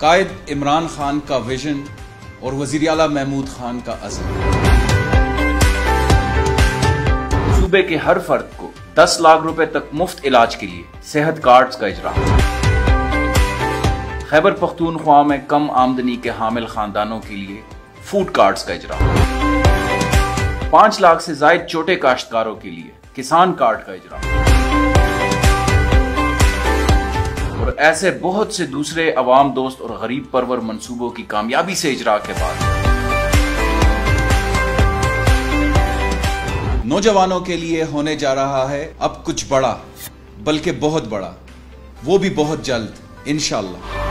कायद इमरान खान का विजन और वज़ीर अला महमूद खान का अज़म। सूबे के हर फर्द को 10 लाख रुपए तक मुफ़्त इलाज के लिए सेहत कार्ड्स का इजरा खैबर पख्तूनख्वा में कम आमदनी के हामिल खानदानों के लिए फ़ूड कार्ड्स का इजरा पाँच लाख से जायद छोटे काश्तकारों के लिए किसान कार्ड का इजरा ऐसे बहुत से दूसरे अवाम दोस्त और गरीब परवर मनसूबों की कामयाबी से इजरा के बाद। नौजवानों के लिए होने जा रहा है अब कुछ बड़ा, बल्कि बहुत बड़ा। वो भी बहुत जल्द, इंशाल्लाह।